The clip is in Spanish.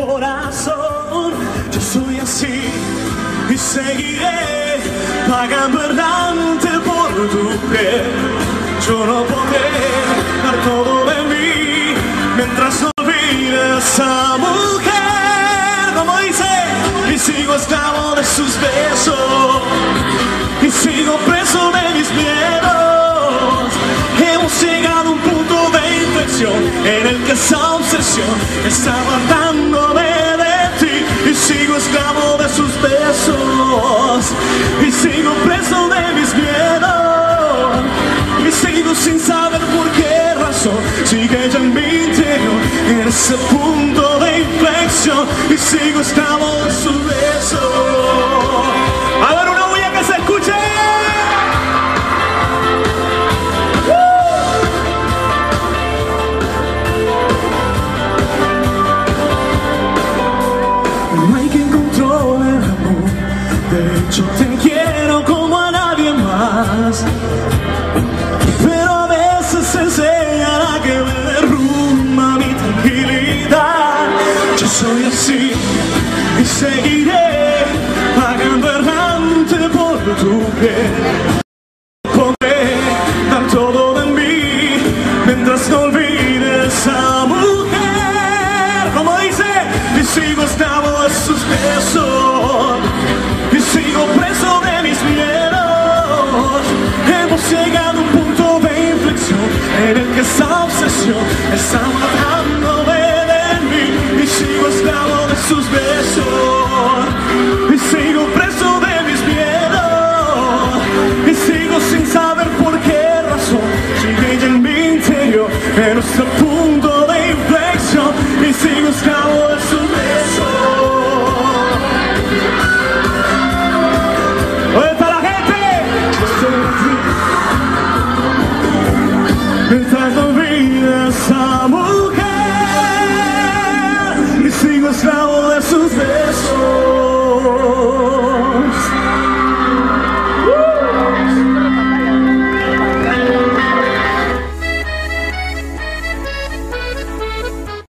corazón. Yo soy así y seguiré pagando errante por tu piel. Yo no podré dar todo de mí mientras no olvides a mujer. Como dice, y sigo esclavo de sus besos y sigo preso de mis miedos. Hemos llegado a un punto de inflexión en el que esa obsesión está matándome sigue ella en mi interior en ese punto de inflexión y sigo esclavo de sus besos. A ver una bulla que se escuche. No hay quien controle el amor. De hecho, soy así y seguiré pagando errante por tu piel. Podré dar todo de mí mientras no olvides a mujer. Como dice, y sigo esclavo besos y sigo preso de mis miedos. Hemos llegado a un punto de inflexión en el que esa obsesión matando sus besos. Y sigo preso de mis miedos. Y sigo sin saber por qué razón. Sigue en mi interior, en nuestra